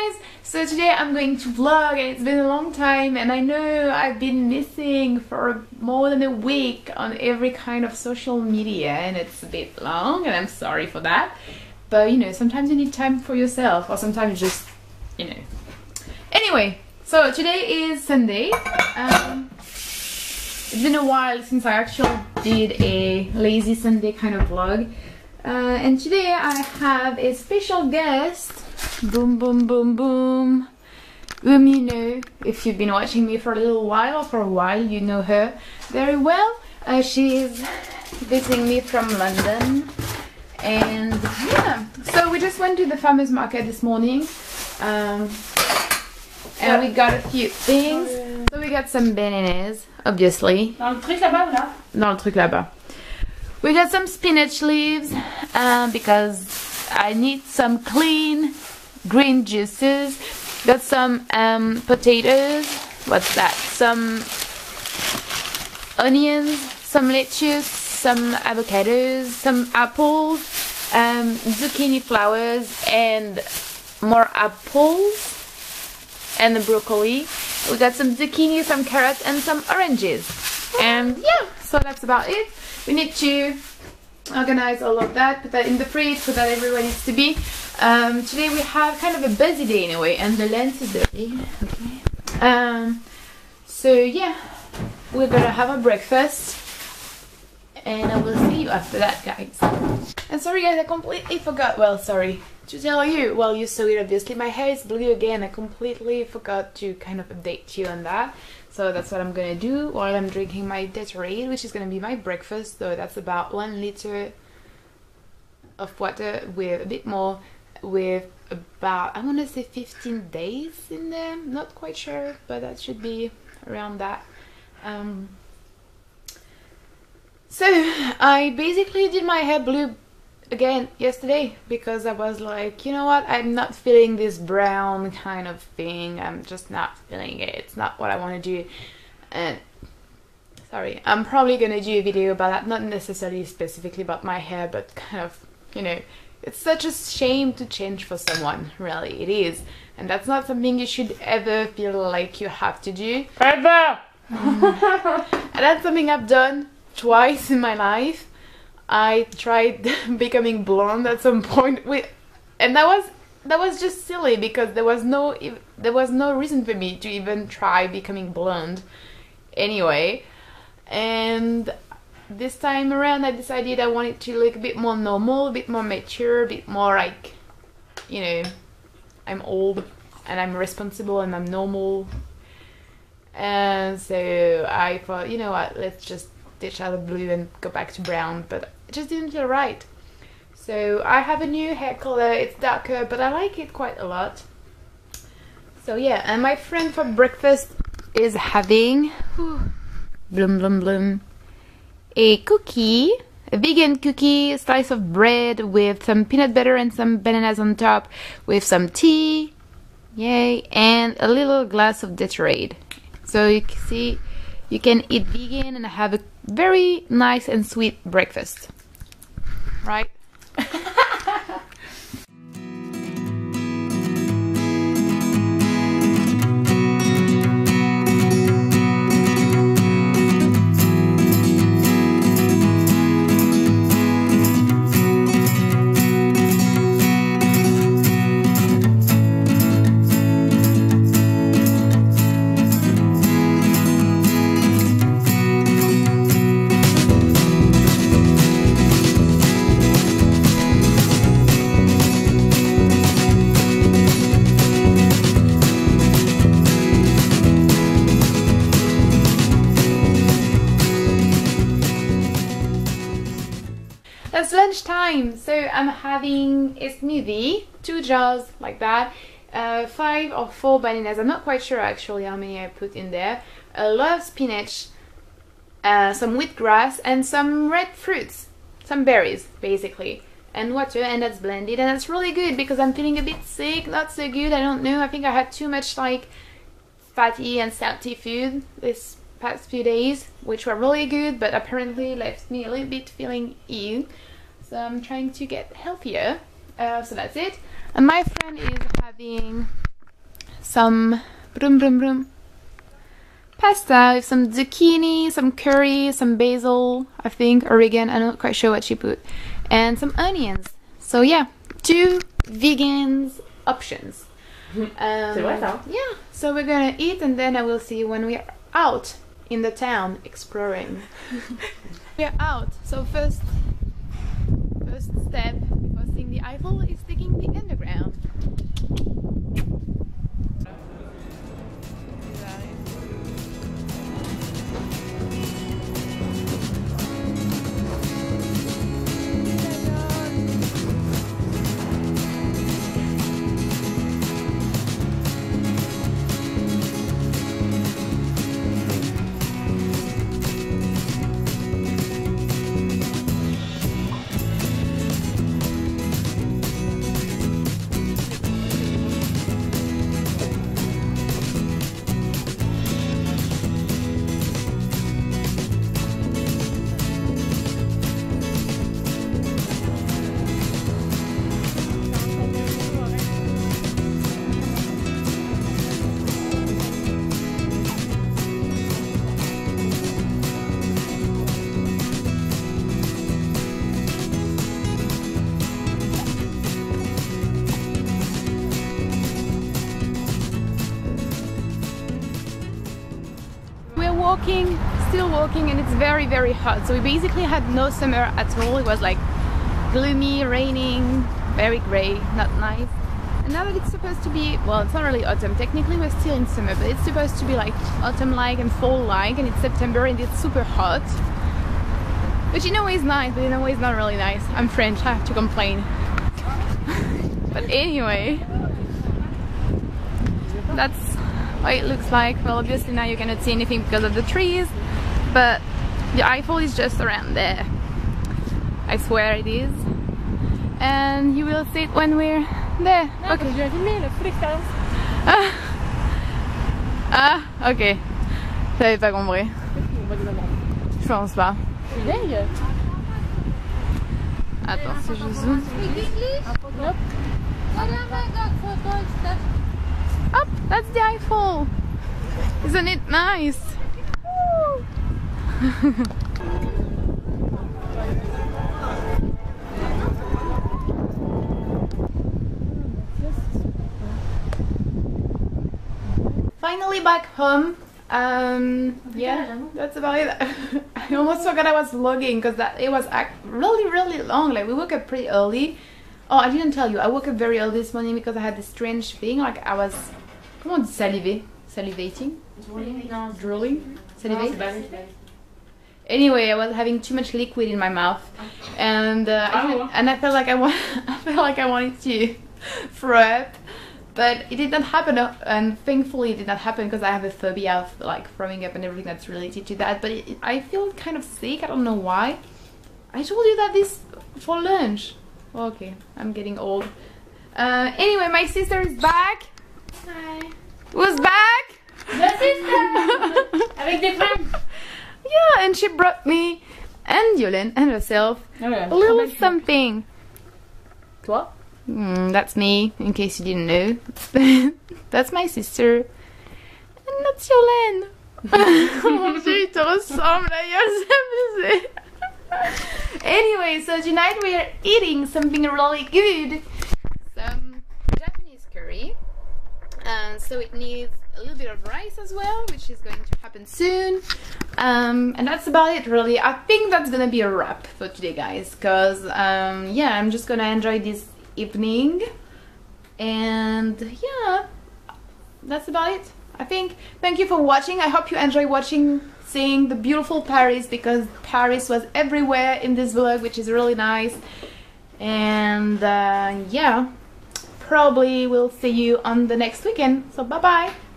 guys! So today I'm going to vlog and it's been a long time and I know I've been missing for more than a week on every kind of social media and it's a bit long and I'm sorry for that. But you know, sometimes you need time for yourself or sometimes just, you know. Anyway, so today is Sunday. Um, it's been a while since I actually did a lazy Sunday kind of vlog. Uh, and today I have a special guest Boom, boom, boom, boom. Whom you know, if you've been watching me for a little while or for a while, you know her very well. Uh, she's visiting me from London. And yeah, so we just went to the farmer's market this morning. Um, and we got a few things. So we got some bananas, obviously. Dans le truc là-bas ou là Dans le truc là-bas. We got some spinach leaves um, because I need some clean green juices. Got some um, potatoes. What's that? Some onions, some lettuce, some avocados, some apples, um, zucchini flowers, and more apples and the broccoli. We got some zucchini, some carrots, and some oranges. And yeah, so that's about it. We need to organize all of that, put that in the fridge, put that everywhere needs to be. Um, today we have kind of a busy day anyway, and the lens is dirty. Okay. Um, so yeah, we're gonna have a breakfast, and I will see you after that, guys. And sorry, guys, I completely forgot. Well, sorry to tell you. Well, you saw it obviously. My hair is blue again. I completely forgot to kind of update you on that. So that's what I'm gonna do while I'm drinking my Datorade, which is gonna be my breakfast. So that's about one liter of water with a bit more, with about I want to say 15 days in there. Not quite sure, but that should be around that. Um, so I basically did my hair blue again yesterday because I was like, you know what, I'm not feeling this brown kind of thing. I'm just not feeling it. It's not what I want to do. And sorry, I'm probably gonna do a video about that, not necessarily specifically about my hair, but kind of, you know, it's such a shame to change for someone, really, it is. And that's not something you should ever feel like you have to do. Ever And that's something I've done twice in my life. I tried becoming blonde at some point and that was that was just silly because there was no there was no reason for me to even try becoming blonde anyway. And this time around I decided I wanted to look a bit more normal, a bit more mature, a bit more like you know, I'm old and I'm responsible and I'm normal. And so I thought, you know what, let's just ditch out of blue and go back to brown, but just didn't feel right. So I have a new hair color, it's darker, but I like it quite a lot. So yeah, and my friend for breakfast is having, whew, bloom bloom bloom, a cookie, a vegan cookie, a slice of bread with some peanut butter and some bananas on top, with some tea, yay, and a little glass of Datorade. So you can see, you can eat vegan and have a very nice and sweet breakfast. Right? Lunchtime, so I'm having a smoothie, two jars like that, uh, five or four bananas. I'm not quite sure actually how many I put in there. A lot of spinach, uh, some wheatgrass, and some red fruits, some berries basically, and water, and that's blended, and that's really good because I'm feeling a bit sick, not so good. I don't know. I think I had too much like fatty and salty food this past few days, which were really good, but apparently left me a little bit feeling ill. So I'm trying to get healthier. Uh, so that's it. And my friend is having some brum brum brum pasta with some zucchini, some curry, some basil, I think, oregano, I'm not quite sure what she put, and some onions. So yeah, two vegans options. Um, yeah, so we're gonna eat and then I will see you when we are out in the town exploring. we're out. So first, first step before seeing the Eiffel is taking the underground. Walking, still walking, and it's very, very hot. So we basically had no summer at all. It was like gloomy, raining, very grey, not nice. And now that it's supposed to be, well, it's not really autumn. Technically, we're still in summer, but it's supposed to be like autumn-like and fall-like, and it's September and it's super hot. Which in a way is nice, but in a way is not really nice. I'm French, I have to complain. but anyway, that's what it looks like. Well, obviously now you cannot see anything because of the trees, but the Eiffel is just around there. I swear it is. And you will see it when we're there. Ok, je vais filmer la full. Ah, ah ok. J'avais pas compris. On va les avoir. Je pense pas. C'est dingue. Attends, si je zoome. Hop. The Eiffel. Isn't it nice? Finally back home. Um, yeah, that's about it. I almost forgot I was vlogging because that it was really really long. Like we woke up pretty early. Oh, I didn't tell you. I woke up very early this morning because I had this strange thing. Like I was, comment on dit saliver? Salivating? Drooling? Salivate? Anyway, I was having too much liquid in my mouth, and uh, I Oh. felt- and I felt like I want, I felt like I wanted to throw up, but it did not happen. uh, And thankfully, it did not happen because I have a phobia of like throwing up and everything that's related to that. But it, I feel kind of sick. I don't know why. I told you that this for lunch. Okay, I'm getting old. Uh, anyway, my sister is back. Hi. Was back. La sister Avec des fringues. Yeah, and she brought me and Yolene and herself a little something. Toi Mm, that's me, in case you didn't know. that's my sister. And that's Yolene. oh mon dieu, il te ressemble d'ailleurs, c'est abusé. Anyway, so tonight we are eating something really good. Some Japanese curry. And so it needs a little bit of rice as well, which is going to happen soon. Um, and that's about it really. I think that's gonna be a wrap for today guys. Cause um, yeah, I'm just gonna enjoy this evening. And yeah, that's about it. I think. Thank you for watching. I hope you enjoy watching, seeing the beautiful Paris because Paris was everywhere in this vlog, which is really nice. And uh, yeah, probably we'll see you on the next weekend. So bye bye.